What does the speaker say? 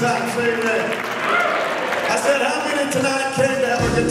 good time, say amen. I said, how many tonight came to have a good time?